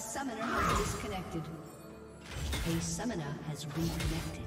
A summoner has disconnected. A summoner has reconnected.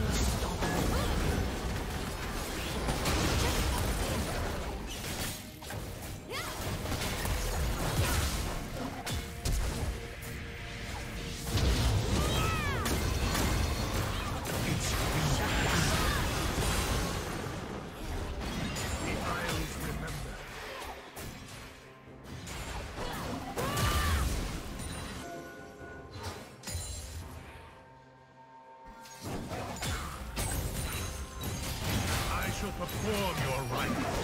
Perform your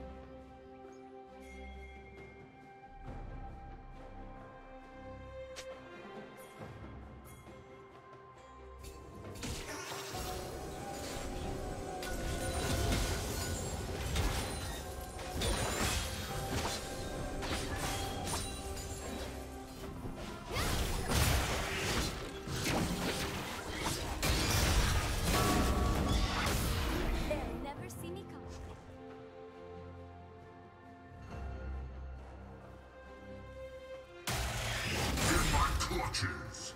clutches.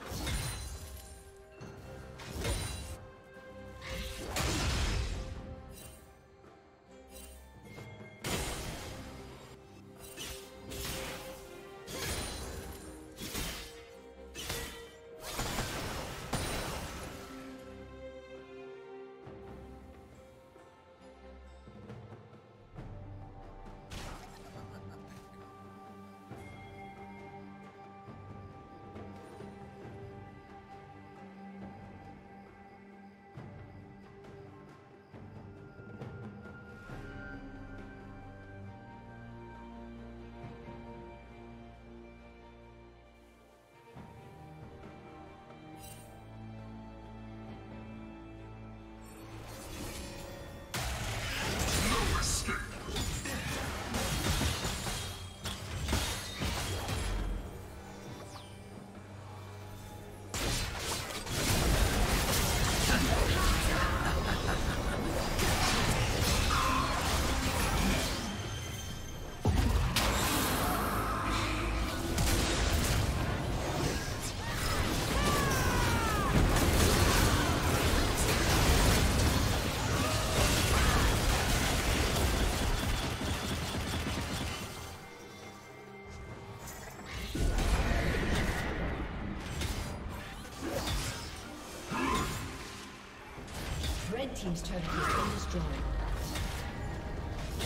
Team's turret has been destroyed.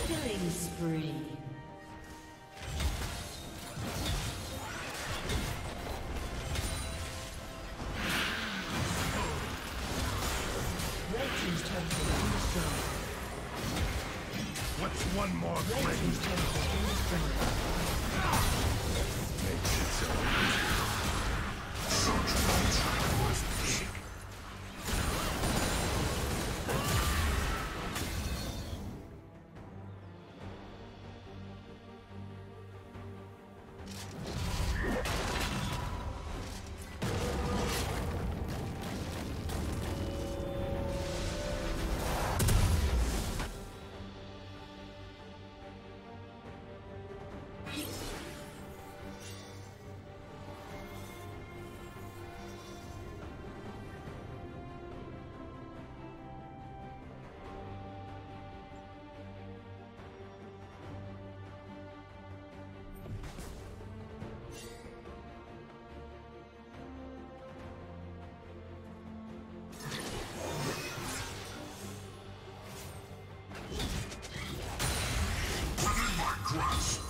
Killing spree. Red team's turret Red